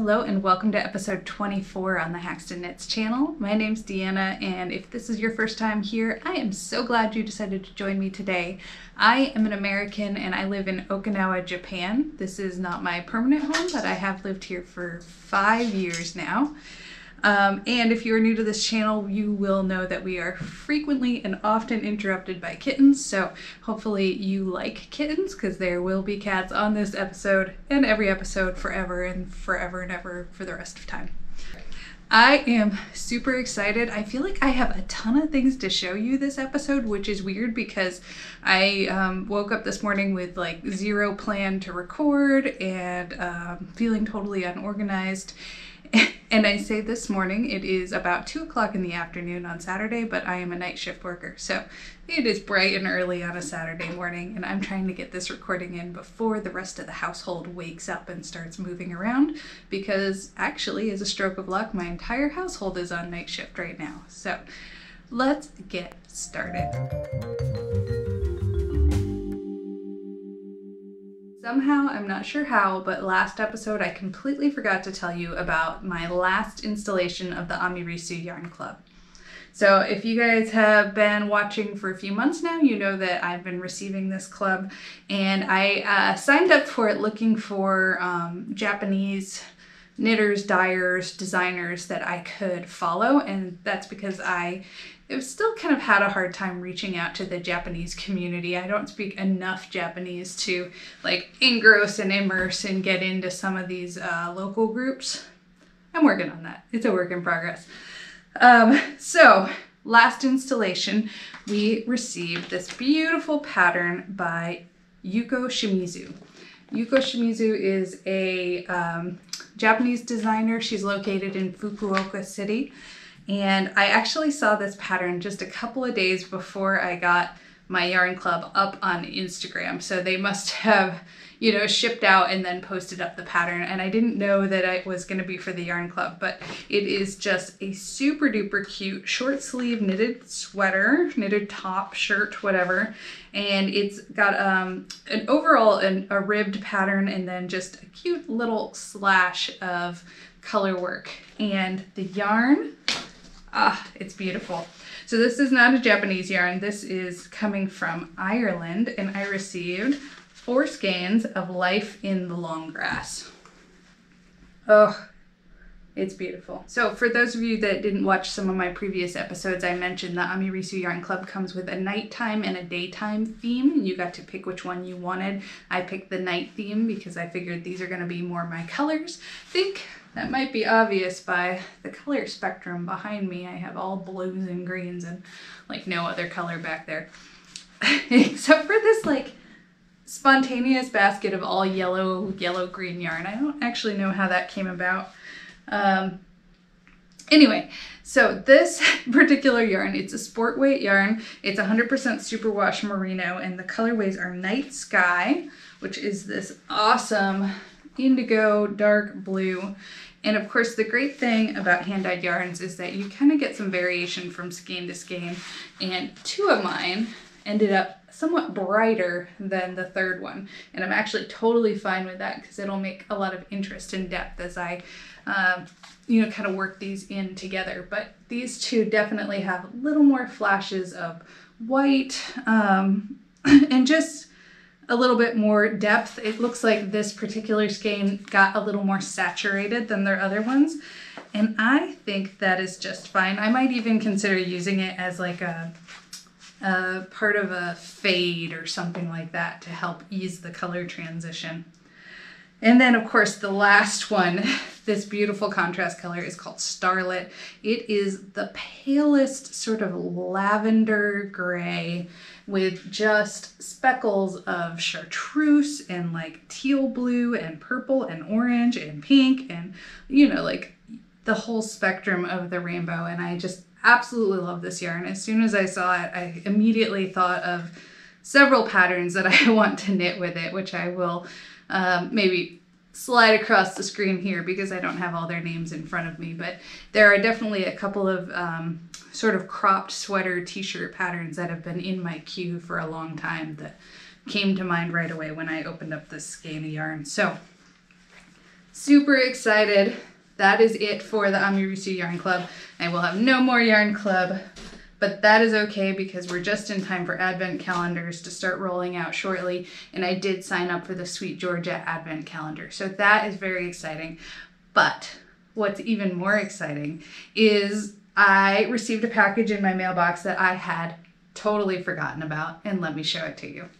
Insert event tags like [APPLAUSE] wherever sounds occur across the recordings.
Hello and welcome to episode 24 on the Haxton Knits channel. My name's Deanna and if this is your first time here, I am so glad you decided to join me today. I am an American and I live in Okinawa, Japan. This is not my permanent home, but I have lived here for five years now. Um, and if you are new to this channel, you will know that we are frequently and often interrupted by kittens. So hopefully you like kittens because there will be cats on this episode and every episode forever and forever and ever for the rest of time. I am super excited. I feel like I have a ton of things to show you this episode, which is weird because I um, woke up this morning with like zero plan to record and um, feeling totally unorganized. [LAUGHS] And I say this morning, it is about 2 o'clock in the afternoon on Saturday, but I am a night shift worker. So it is bright and early on a Saturday morning, and I'm trying to get this recording in before the rest of the household wakes up and starts moving around. Because actually, as a stroke of luck, my entire household is on night shift right now. So let's get started. Somehow, I'm not sure how, but last episode I completely forgot to tell you about my last installation of the Amirisu Yarn Club. So if you guys have been watching for a few months now, you know that I've been receiving this club and I uh, signed up for it looking for um, Japanese knitters, dyers, designers that I could follow and that's because I I've still kind of had a hard time reaching out to the Japanese community. I don't speak enough Japanese to like engross and immerse and get into some of these uh, local groups. I'm working on that. It's a work in progress. Um, so last installation, we received this beautiful pattern by Yuko Shimizu. Yuko Shimizu is a um, Japanese designer. She's located in Fukuoka City. And I actually saw this pattern just a couple of days before I got my yarn club up on Instagram. So they must [LAUGHS] have, you know, shipped out and then posted up the pattern. And I didn't know that it was going to be for the yarn club, but it is just a super duper cute short sleeve knitted sweater, knitted top, shirt, whatever. And it's got um, an overall an, a ribbed pattern and then just a cute little slash of color work. And the yarn Ah, it's beautiful. So this is not a Japanese yarn. This is coming from Ireland and I received four skeins of Life in the Long Grass. Oh, it's beautiful. So for those of you that didn't watch some of my previous episodes, I mentioned the Amirisu Yarn Club comes with a nighttime and a daytime theme. And you got to pick which one you wanted. I picked the night theme because I figured these are going to be more my colors. think that might be obvious by the color spectrum behind me. I have all blues and greens and like no other color back there. [LAUGHS] Except for this like spontaneous basket of all yellow, yellow green yarn. I don't actually know how that came about. Um, anyway, so this [LAUGHS] particular yarn, it's a sport weight yarn. It's 100% superwash merino and the colorways are Night Sky, which is this awesome indigo, dark blue. And of course, the great thing about hand-dyed yarns is that you kind of get some variation from skein to skein. And two of mine ended up somewhat brighter than the third one. And I'm actually totally fine with that because it'll make a lot of interest and depth as I, uh, you know, kind of work these in together. But these two definitely have a little more flashes of white um, [LAUGHS] and just a little bit more depth. It looks like this particular skein got a little more saturated than their other ones. And I think that is just fine. I might even consider using it as like a, a part of a fade or something like that to help ease the color transition. And then of course the last one, [LAUGHS] this beautiful contrast color is called Starlit. It is the palest sort of lavender gray with just speckles of chartreuse and like teal blue and purple and orange and pink and you know like the whole spectrum of the rainbow and I just absolutely love this yarn. As soon as I saw it I immediately thought of several patterns that [LAUGHS] I want to knit with it which I will um, maybe slide across the screen here because I don't have all their names in front of me but there are definitely a couple of um, sort of cropped sweater t-shirt patterns that have been in my queue for a long time that came to mind right away when I opened up this skein of yarn. So super excited. That is it for the Amirisu Yarn Club. I will have no more yarn club, but that is okay because we're just in time for advent calendars to start rolling out shortly. And I did sign up for the Sweet Georgia advent calendar. So that is very exciting. But what's even more exciting is I received a package in my mailbox that I had totally forgotten about. And let me show it to you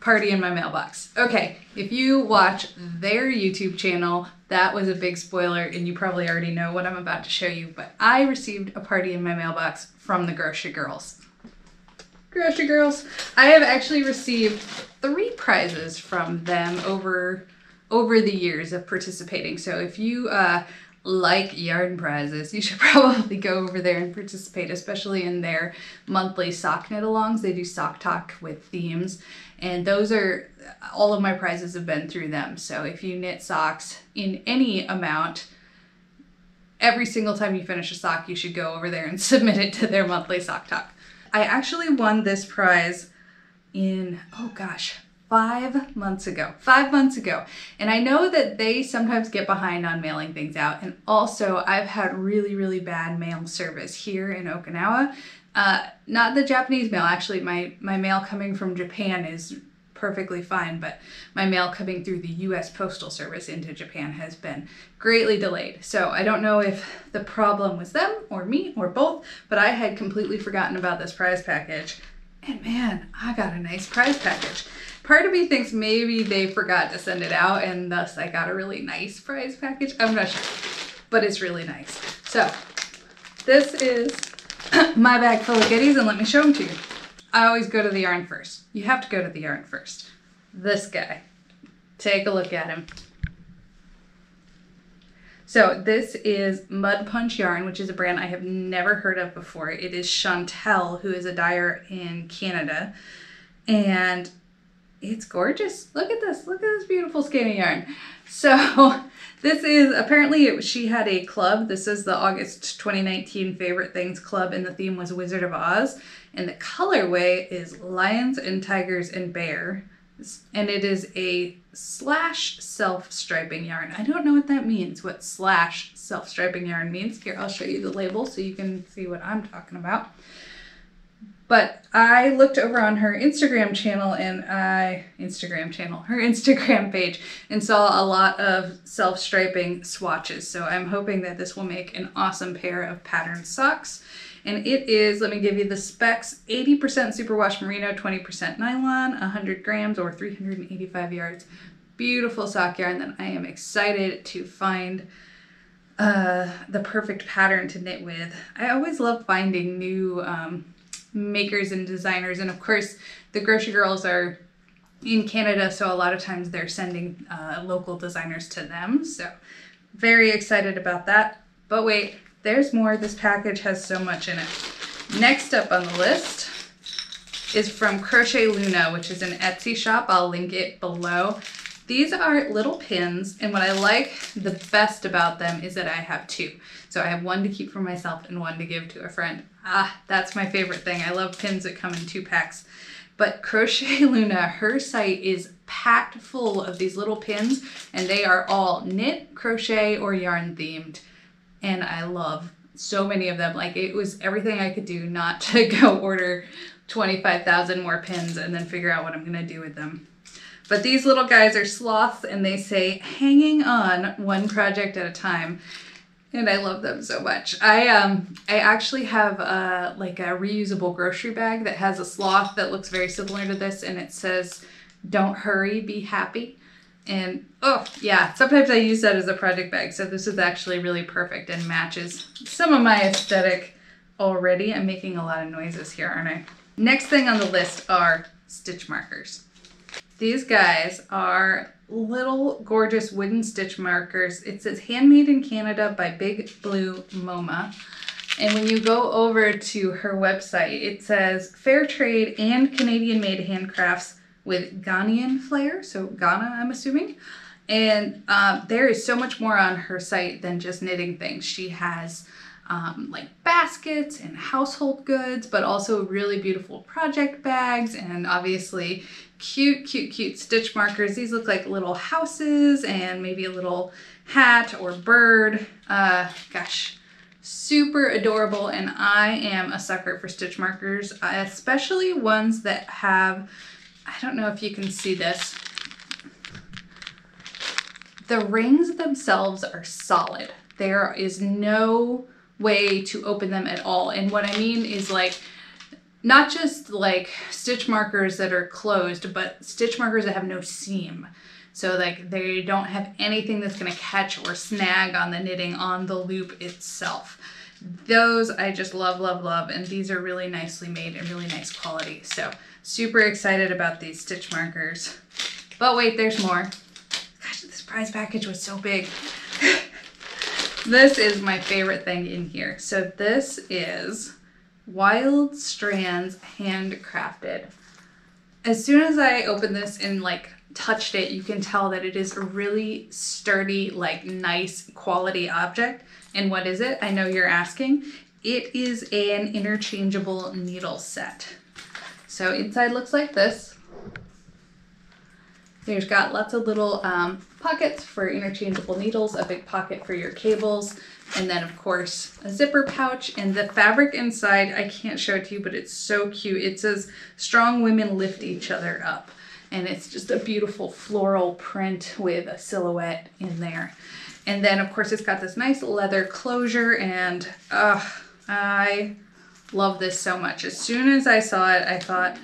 party in my mailbox. Okay, if you watch their YouTube channel, that was a big spoiler and you probably already know what I'm about to show you, but I received a party in my mailbox from the Grocery Girls. Grocery Girls. I have actually received three prizes from them over over the years of participating. So if you uh, like yarn prizes, you should [LAUGHS] probably go over there and participate, especially in their monthly sock knit alongs. They do sock talk with themes, and those are all of my prizes have been through them. So if you knit socks in any amount, every single time you finish a sock, you should go over there and [LAUGHS] submit it to their monthly sock talk. I actually won this prize in, oh gosh, five months ago. Five months ago. And I know that they sometimes get behind on mailing things out. And also, I've had really, really bad mail service here in Okinawa. Uh, not the Japanese mail, actually, my, my mail coming from Japan is perfectly fine, but my mail coming through the US Postal Service into Japan has been greatly delayed. So I don't know if the problem was them or me or both, but I had completely forgotten about this prize package. And man, I got a nice prize package. Part of me thinks maybe they forgot to send it out and thus I got a really nice prize package. I'm not sure, but it's really nice. So this is [LAUGHS] my bag full of goodies and let me show them to you. I always go to the yarn first. You have to go to the yarn first. This guy. Take a look at him. So this is Mud Punch Yarn, which is a brand I have never heard of before. It is Chantel, who is a dyer in Canada. And it's gorgeous. Look at this. Look at this beautiful skein yarn. So [LAUGHS] this is apparently it, she had a club. This is the August 2019 Favorite Things Club and the theme was Wizard of Oz. And the colorway is Lions and Tigers and Bear. And it is a slash self-striping yarn. I don't know what that means, what slash self-striping yarn means. Here, I'll show you the label so you can see what I'm talking about. But I looked over on her Instagram channel and I, Instagram channel, her [LAUGHS] Instagram page, and saw a lot of self-striping swatches. So I'm hoping that this will make an awesome pair of patterned socks. And it is, let me give you the specs, 80% superwash merino, 20% nylon, 100 grams or 385 yards. Beautiful sock yarn that I am excited to find uh, the perfect pattern to knit with. I always love finding new um, makers and designers. And of course, the Grocery Girls are in Canada, so a lot of times they're sending uh, local designers to them. So very excited about that. But wait, there's more. This package has so much in it. Next up on the list is from Crochet Luna, which is an Etsy shop. I'll link it below. These are little pins, and what I like the best about them is that I have two. So I have one to keep for myself and one to give to a friend. Ah, that's my favorite thing. I love pins that come in two packs. But Crochet [LAUGHS] Luna, her site is packed full of these little pins, and they are all knit, crochet, or yarn themed. And I love so many of them. Like it was everything I could do not [LAUGHS] to go order 25,000 more pins and then figure out what I'm gonna do with them. But these little guys are sloths and they say hanging on one project at a time and I love them so much. I um I actually have a like a reusable grocery bag that has a sloth that looks very similar to this and it says don't hurry, be happy. And oh yeah, sometimes I use that as a project bag. So this is actually really perfect and matches some of my aesthetic already. I'm making a lot of noises here, aren't I? Next thing on the list are stitch markers. These guys are little gorgeous wooden stitch markers. It says handmade in Canada by Big Blue Moma. And when you go over to her website, it says fair trade and Canadian made handcrafts with Ghanaian flair. So Ghana, I'm assuming. And uh, there is so much more on her site than just knitting things. She has um, like baskets and household goods, but also really beautiful project bags and obviously cute, cute, cute stitch markers. These look like little houses and maybe a little hat or bird. Uh, gosh, super adorable. And I am a sucker for stitch markers, especially ones that have, I don't know if you can see this, the rings themselves are solid. There is no way to open them at all. And what I mean is like, not just like stitch markers that are closed, but stitch markers that have no seam. So like they don't have anything that's gonna catch or snag on the knitting on the loop itself. Those I just love, love, love. And these are really nicely made and really nice quality. So super excited about these stitch markers. But wait, there's more Gosh, this prize package was so big. This is my favorite thing in here. So this is Wild Strands Handcrafted. As soon as I opened this and like touched it, you can tell that it is a really sturdy, like nice quality object. And what is it? I know you're asking. It is an interchangeable needle set. So inside looks like this. There's got lots of little um, pockets for interchangeable needles, a big pocket for your cables, and then of course a zipper pouch. And the fabric inside, I can't show it to you, but it's so cute. It says, strong women lift each other up. And it's just a beautiful floral print with a silhouette in there. And then of course it's got this nice leather closure and uh, I love this so much. As soon as I saw it, I thought,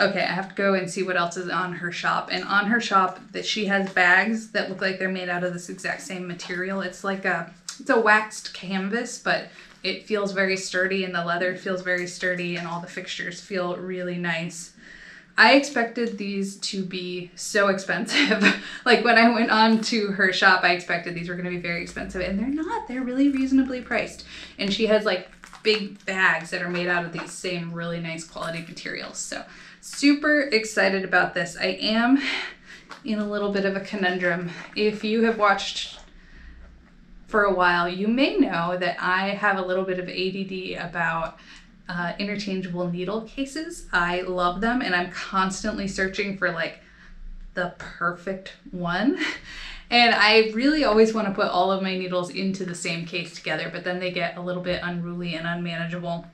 okay, I have to go and see what else is on her shop. And on her shop, that she has bags that look like they're made out of this exact same material. It's like a it's a waxed canvas, but it feels very sturdy and the leather feels very sturdy and all the fixtures feel really nice. I expected these to be so expensive. [LAUGHS] like when I went on to her shop, I expected these were going to be very expensive and they're not. They're really reasonably priced. And she has like big bags that are made out of these same really nice quality materials. So super excited about this. I am in a little bit of a conundrum. If you have watched for a while, you may know that I have a little bit of ADD about uh, interchangeable needle cases. I love them and I'm constantly searching for like the perfect one. And I really always want to put all of my needles into the same case together, but then they get a little bit unruly and unmanageable.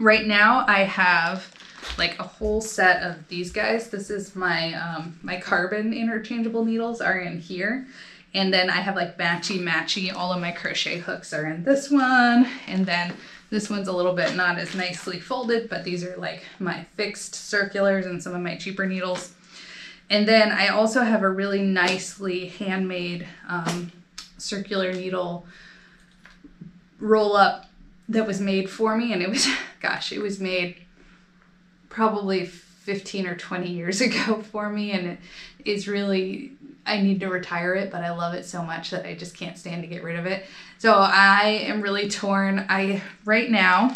Right now I have like a whole set of these guys. This is my, um, my carbon interchangeable needles are in here. And then I have like matchy matchy, all of my crochet hooks are in this one. And then this one's a little bit not as nicely folded, but these are like my fixed circulars and some of my cheaper needles. And then I also have a really nicely handmade um, circular needle roll up that was made for me. And it was, [LAUGHS] gosh, it was made probably 15 or 20 years [LAUGHS] ago for me and it is really I need to retire it but I love it so much that I just can't stand to get rid of it. So I am really torn. I right now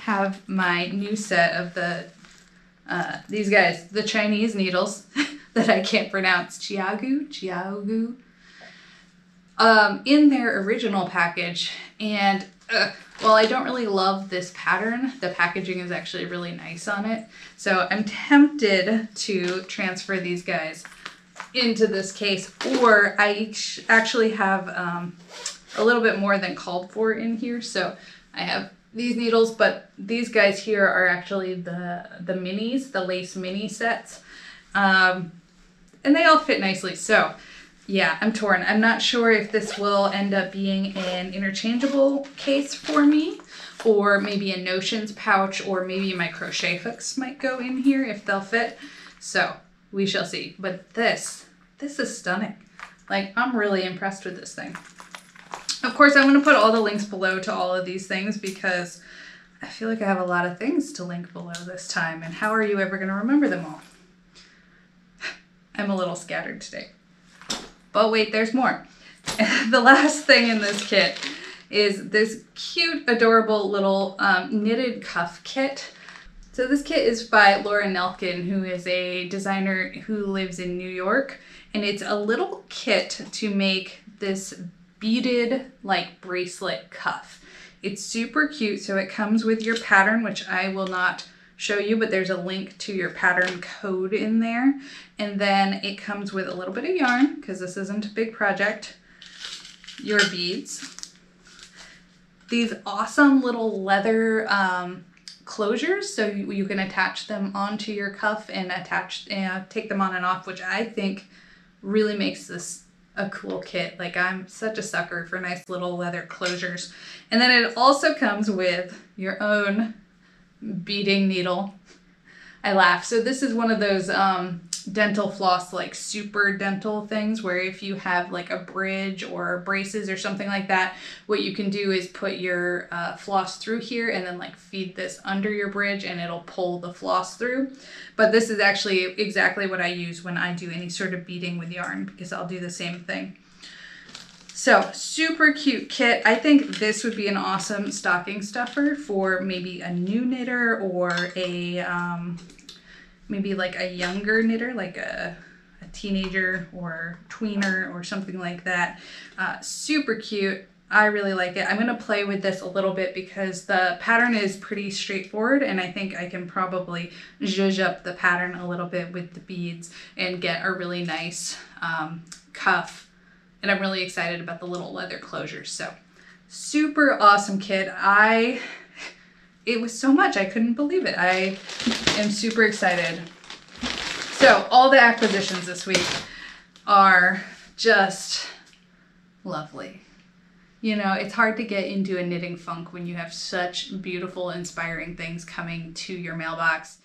have my new set of the uh, these guys, the Chinese needles [LAUGHS] that I can't pronounce, ChiaoGoo, ChiaoGoo, um, in their original package and uh, well, I don't really love this pattern. The packaging is actually really nice on it. So I'm tempted to transfer these guys into this case or I actually have um, a little bit more than called for in here. So I have these needles, but these guys here are actually the, the minis, the lace mini sets. Um, and they all fit nicely. So yeah, I'm torn. I'm not sure if this will end up being an interchangeable case for me or maybe a notions pouch or maybe my crochet hooks might go in here if they'll fit. So we shall see. But this, this is stunning. Like I'm really impressed with this thing. Of course, I'm going to put all the links below to all of these things because I feel like I have a lot of things to link below this time. And how are you ever going to remember them all? [SIGHS] I'm a little scattered today. But wait, there's more. [LAUGHS] the last thing in this kit is this cute, adorable little um, knitted cuff kit. So this kit is by Laura Nelkin, who is a designer who lives in New York. And it's a little kit to make this beaded like bracelet cuff. It's super cute. So it comes with your pattern, which I will not show you, but there's a link to your pattern code in there. And then it comes with a little bit of yarn because this isn't a big project. Your beads. These awesome little leather um, closures so you, you, can attach them onto your cuff and attach uh, take them on and off which I think really makes this a cool kit like I'm such a sucker for nice little leather closures and then it also comes with your own beading needle. I laugh. So this is one of those um, dental floss like super dental things where if you have like a bridge or braces or something like that what you can do is put your uh, floss through here and then like feed this under your bridge and it'll pull the floss through. But this is actually exactly what I use when I do any sort of beading with yarn because I'll do the same thing so super cute kit. I think this would be an awesome stocking stuffer for maybe a new knitter or a um, maybe like a younger knitter, like a, a teenager or tweener or something like that. Uh, super cute. I really like it. I'm going to play with this a little bit because the pattern is pretty straightforward and I think I can probably zhuzh up the pattern a little bit with the beads and get a really nice um, cuff. And I'm really excited about the little leather closures. So super awesome kit. I it was so much. I couldn't believe it. I am super excited. So all the acquisitions this week are just lovely. You know, it's hard to get into a knitting funk when you have such beautiful, inspiring things coming to your mailbox.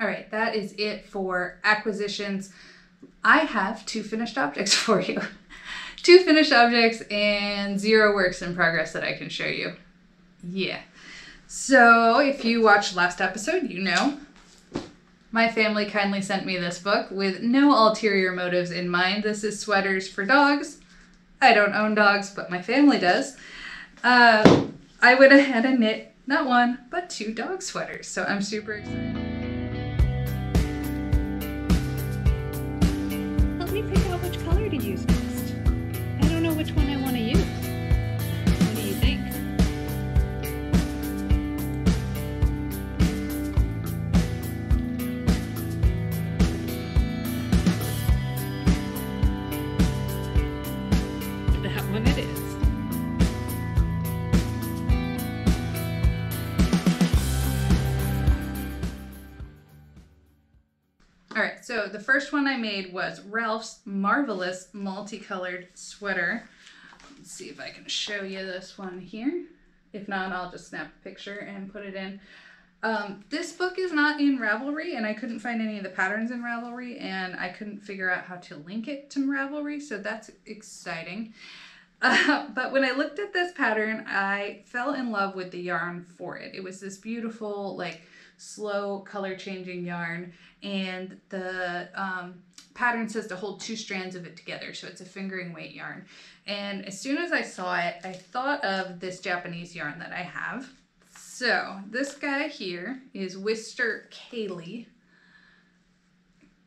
All right, that is it for acquisitions. I have two finished objects [LAUGHS] for you. Two finished objects and zero works in progress that I can show you. Yeah. So, if you watched last episode, you know my family kindly sent me this book with no ulterior motives in mind. This is Sweaters for Dogs. I don't own dogs, but my family does. Uh, I went ahead and knit not one, but two dog sweaters, so I'm super excited. All right, so the first one I made was Ralph's Marvelous Multicolored Sweater. Let's see if I can show you this one here. If not, I'll just snap a picture and put it in. Um, this book is not in Ravelry and I couldn't find any of the patterns in Ravelry and I couldn't figure out how to link it to Ravelry, so that's exciting. Uh, [LAUGHS] but when I looked at this pattern, I fell in love with the yarn for it. It was this beautiful, like, slow color changing yarn and the um, pattern says to hold two strands of it together so it's a fingering weight yarn. And as soon as I saw it I thought of this Japanese yarn that I have. So this guy here is Wister Kaylee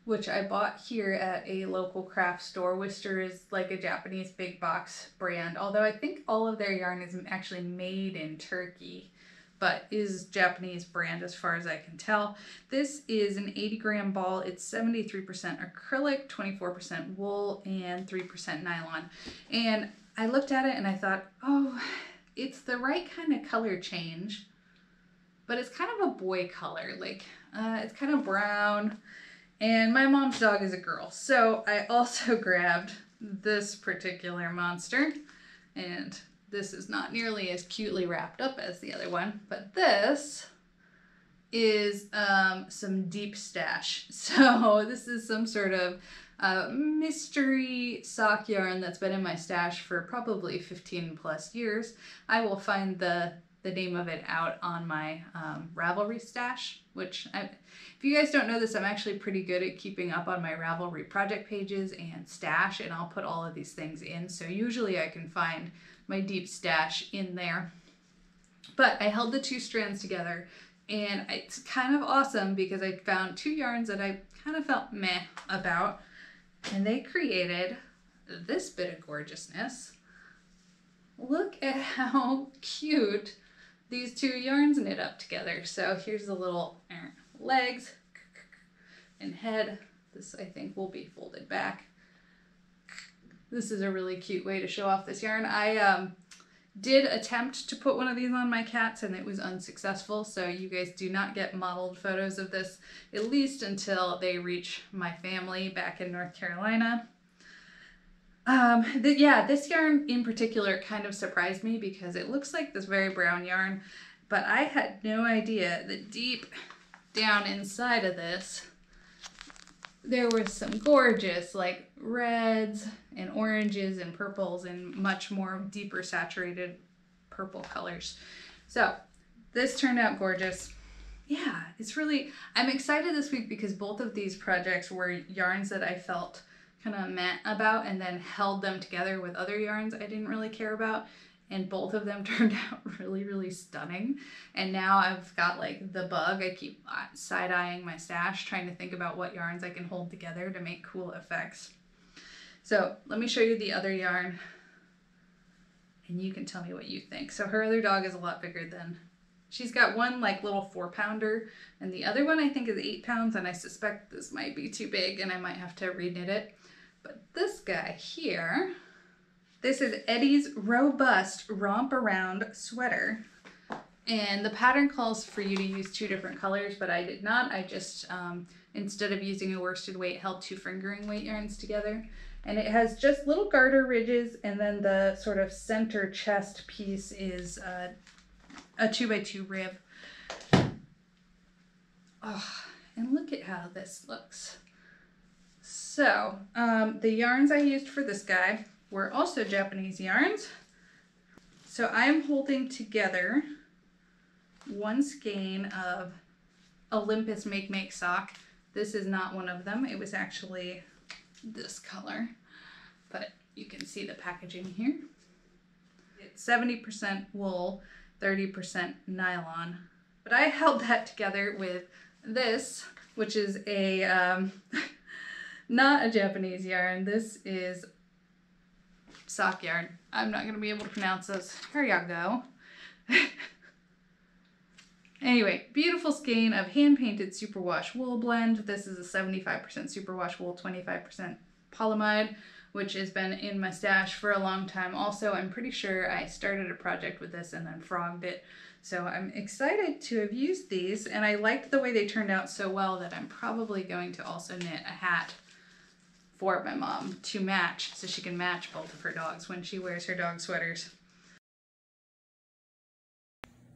which I bought here at a local craft store. Wister is like a Japanese big box brand, although I think all of their yarn is actually made in Turkey but is Japanese brand as far as I can tell. This is an 80 gram ball. It's 73% acrylic, 24% wool, and 3% nylon. And I looked at it and I thought, oh, it's the right kind of color change, but it's kind of a boy color. Like, uh, it's kind of brown. And my mom's dog is a girl. So I also [LAUGHS] grabbed this particular monster and this is not nearly as cutely wrapped up as the other one, but this is um, some deep stash. [LAUGHS] So this is some sort of uh, mystery sock yarn that's been in my stash for probably 15 plus years. I will find the the name of it out on my um, Ravelry stash, which I, if you guys don't know this, I'm actually pretty good at keeping up on my Ravelry project pages and stash, and I'll put all of these things in. So usually I can find my deep stash in there. But I held the two strands together and it's kind of awesome because I found two yarns that I kind of felt meh about and they created this bit of gorgeousness. look at [LAUGHS] how cute these two yarns knit up together. So here's the little legs and head. This I think will be folded back. This is a really cute way to show off this yarn. I um, did attempt to put one of these on my cats and it was unsuccessful. So you guys do not get modeled photos of this at least until they reach my family back in North Carolina. Um, yeah, this yarn in particular kind of surprised me because it looks like this very brown yarn, but I had no idea that deep down inside of this, there was some gorgeous like reds and oranges and purples and much more deeper saturated purple colors. So this turned out gorgeous. Yeah, it's really, I'm excited this week because both of these projects were yarns that I felt kind of meant about and then held them together with other yarns I didn't really care about and both of them [LAUGHS] turned out really really stunning. And now I've got like the bug. I keep uh, side-eyeing my stash trying to think about what yarns I can hold together to make cool effects. So let me show you the other yarn and you can tell me what you think. So her other dog is a lot bigger than She's got one like little four pounder and the other one I think is eight pounds and I suspect this might be too big and I might have to reknit it. But this guy here, this is Eddie's Robust Romp Around Sweater. And the pattern calls for you to use two different colors, but I did not. I just, um, instead of using a worsted weight, held two fingering weight yarns together. And it has just little garter ridges, and then the sort of center chest piece is uh, a two by two rib. Oh, and look at how this looks. So um, the yarns I used for this guy were also Japanese yarns. So I am holding together one skein of Olympus Make Make sock. This is not one of them. It was actually this color, but you can see the packaging here. It's 70% wool, 30% nylon. But I held that together with this, which is a um, [LAUGHS] not a Japanese yarn. This is sock yarn. I'm not going to be able to pronounce this. Here you go. [LAUGHS] anyway, beautiful skein of hand-painted superwash wool blend. This is a 75% superwash wool, 25% polyamide, which has been in my stash for a long time. Also, I'm pretty sure I started a project with this and then frogged it. So I'm excited to have used these and I liked the way they turned out so well that I'm probably going to also knit a hat for my mom to match so she can match both of her dogs when she wears her dog sweaters.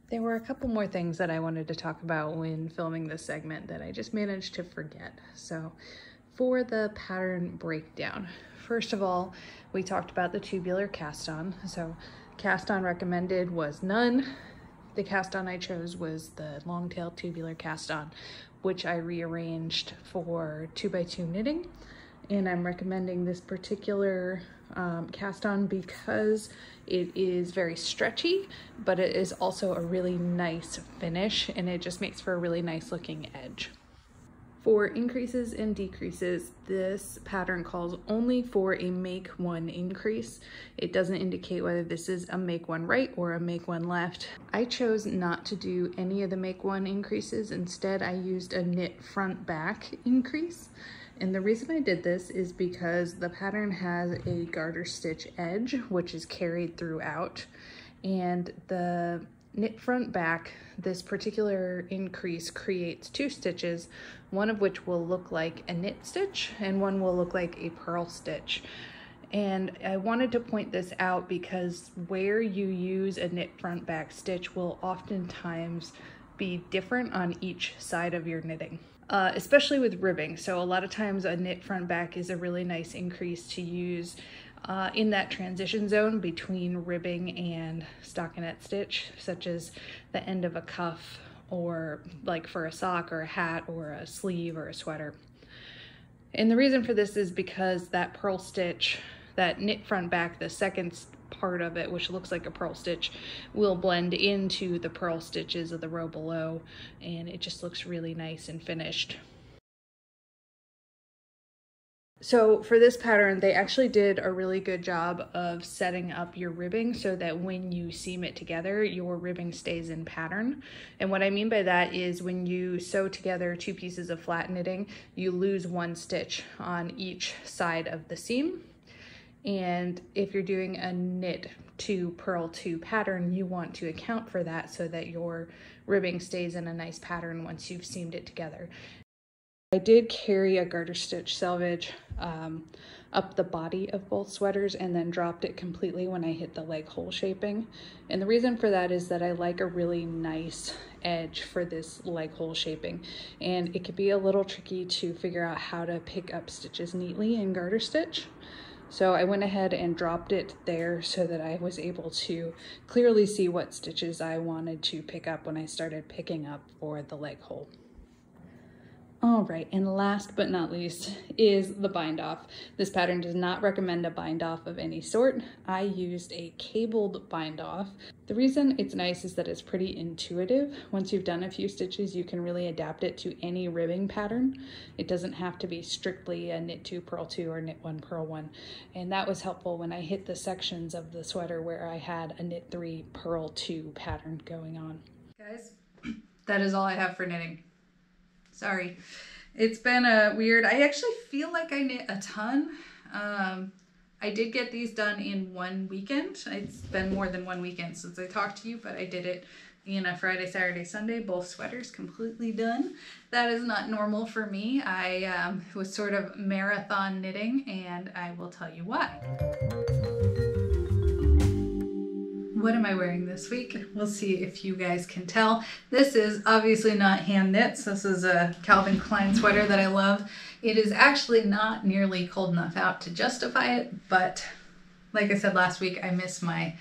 There were a couple more things that I wanted to talk about when filming this segment that I just managed to forget. So for the pattern breakdown, first of all, we talked about the tubular cast on. So cast on recommended was none. The cast on I chose was the long tail tubular cast on, which I rearranged for two by two knitting and I'm recommending this particular um, cast on because it is very stretchy, but it is also a really nice finish and it just makes for a really nice looking edge. For increases and decreases, this pattern calls only for a make one increase. It doesn't indicate whether this is a make one right or a make one left. I chose not to do any of the make one increases. Instead, I used a knit front back increase. And the reason I did this is because the pattern has a garter stitch edge, which is carried throughout. And the knit front back, this particular increase creates two stitches, one of which will look like a knit stitch and one will look like a purl stitch. And I wanted to point this out because where you use a knit front back stitch will oftentimes be different on each side of your knitting uh, especially with ribbing. So a lot of times a knit front back is a really nice increase to use uh, in that transition zone between ribbing and stockinette stitch, such as the end of a cuff or like for a sock or a hat or a sleeve or a sweater. And the reason for this is because that purl stitch, that knit front back, the second part of it, which looks like a purl stitch, will blend into the purl stitches of the row below, and it just looks really nice and finished. So for this pattern, they actually did a really good job of setting up your ribbing so that when you seam it together, your ribbing stays in pattern. And what I mean by that is when you sew together two pieces of flat knitting, you lose one stitch on each side of the seam. And if you're doing a knit two purl two pattern, you want to account for that so that your ribbing stays in a nice pattern once you've seamed it together. I did carry a garter stitch selvage um, up the body of both sweaters and then dropped it completely when I hit the leg hole shaping. And the reason for that is that I like a really nice edge for this leg hole shaping. And it could be a little tricky to figure out how to pick up stitches neatly in garter stitch. So I went ahead and dropped it there so that I was able to clearly see what stitches I wanted to pick up when I started picking up for the leg hole. All right, and last but not least is the bind off. This pattern does not recommend a bind off of any sort. I used a cabled bind off. The reason it's nice is that it's pretty intuitive. Once you've done a few stitches, you can really adapt it to any ribbing pattern. It doesn't have to be strictly a knit two, purl two, or knit one, purl one. And that was helpful when I hit the sections of the sweater where I had a knit three, purl two pattern going on. Guys, [CLEARS THROAT] that is all I have for knitting. Sorry. It's been a weird, I actually feel like I knit a ton. Um, I did get these done in one weekend. It's been more than one weekend since I talked to you, but I did it in a Friday, Saturday, Sunday, both sweaters completely done. That is not normal for me. I um, was sort of marathon knitting and I will tell you why. What am I wearing this week? We'll see if you guys can tell. This is obviously not hand knits. This is a Calvin Klein sweater that I love. It is actually not nearly cold enough out to justify it, but like I said last week, I miss my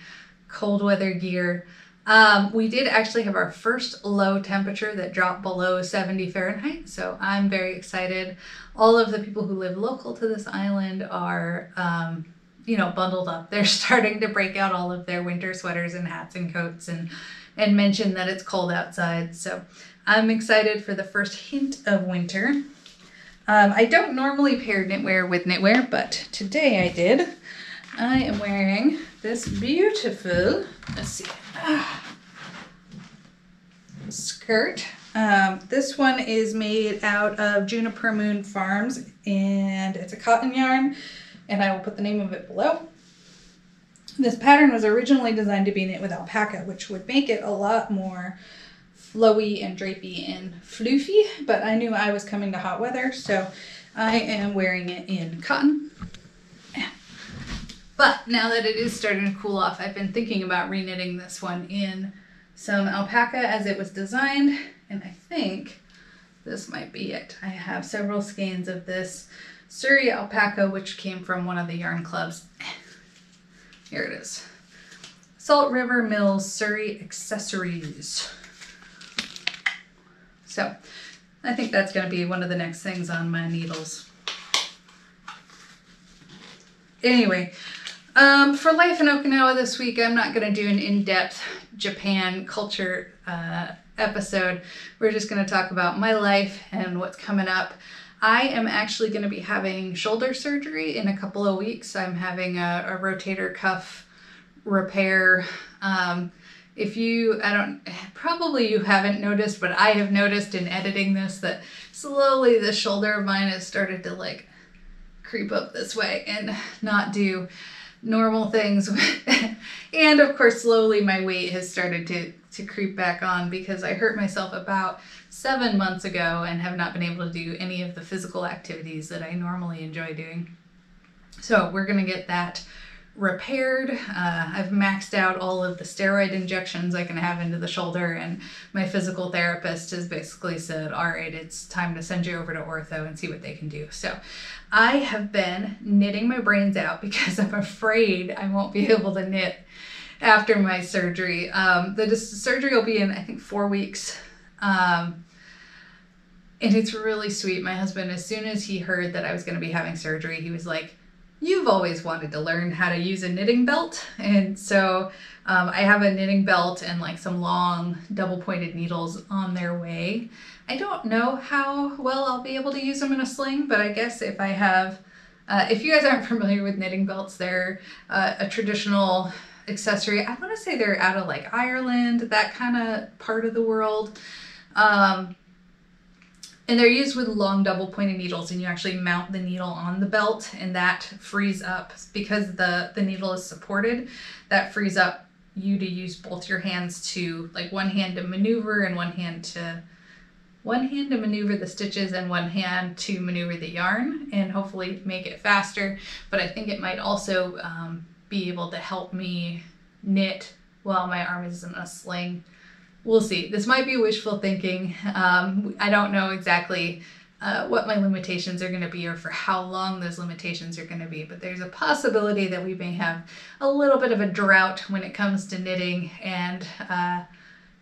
cold weather gear. Um, we did actually have our first low temperature that dropped below 70 Fahrenheit, so I'm very excited. All of the people who live local to this island are um, you know, bundled up. They're [LAUGHS] starting to break out all of their winter sweaters and hats and coats and and mention that it's cold outside. So I'm excited for the first hint of winter. Um, I don't normally pair knitwear with knitwear, but today I did. I am wearing this beautiful, let's see, ah, skirt. Um, this one is made out of Juniper Moon Farms and it's a cotton yarn and I will put the name of it below. This pattern was originally designed to be knit with alpaca, which would make it a lot more flowy and drapey and floofy, but I knew I was coming to hot weather, so I am wearing it in cotton. But now that it is starting to cool off, I've been thinking about reknitting this one in some alpaca as it was designed, and I think this might be it. I have several skeins of this Surrey alpaca, which came from one of the yarn clubs. Here it is. Salt River Mills Surrey Accessories. So I think that's going to be one of the next things on my needles. Anyway, um, for life in Okinawa this week, I'm not going to do an in-depth Japan culture uh, episode. We're just going to talk about my life and what's coming up. I am actually going to be having shoulder surgery in a couple of weeks. I'm having a, a rotator cuff repair. Um, if you, I don't, probably you haven't noticed, but I have noticed in editing this that slowly the shoulder of mine has started to like creep up this way and not do normal things. [LAUGHS] and of course, slowly my weight has started to, to creep back on because I hurt myself about seven months ago and have not been able to do any of the physical activities that I normally enjoy doing. So we're going to get that repaired. Uh, I've maxed out all of the steroid injections I can have into the shoulder, and my physical therapist has basically said, All right, it's time to send you over to ortho and see what they can do. So I have been knitting my brains out [LAUGHS] because I'm afraid I won't be able to knit after my surgery. Um, the surgery will be in, I think, four weeks. Um, and it's really sweet. My husband, as soon as he heard that I was going to be having surgery, he was like, You've always wanted to learn how to use a knitting belt. And so um, I have a knitting belt and like some long double pointed needles on their way. I don't know how well I'll be able to use them in a sling, but I guess if I have Uh, if you guys aren't [LAUGHS] familiar with knitting belts, they're uh, a traditional accessory. I want to say they're out of like Ireland, that kind of part of the world. Um, and they're used with long double pointed needles and you actually mount the needle on the belt and that frees up because the the needle is supported that frees up you to use both your hands to like one hand to maneuver and one hand to one hand to maneuver the stitches and one hand to maneuver the yarn and hopefully make it faster. But i think it might also um, be able to help me knit while my arm is in a sling we'll see. This might be wishful thinking. Um, I don't know exactly uh, what my limitations are going to be or for how long those limitations are going to be, but there's a possibility that we may have a little bit of a drought when it comes to knitting and uh,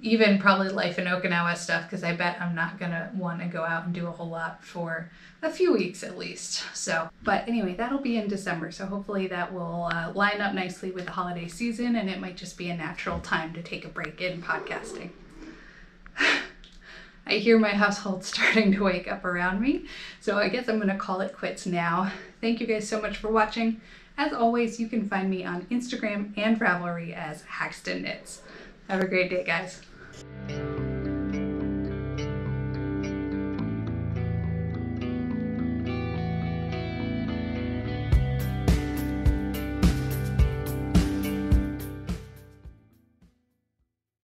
even probably life in Okinawa stuff because I bet I'm not going to want to go out and do a whole lot for a few weeks at least. So, but anyway, that'll be in December. So hopefully that will uh, line up nicely with the holiday season and it might just be a natural time to take a break in podcasting. [SIGHS] I hear my household [LAUGHS] starting to wake up around me, so I guess I'm going to call it quits now. Thank you guys so much for watching. As always, you can find me on Instagram and Ravelry as Haxton Knits. Have a great day, guys. Thank you.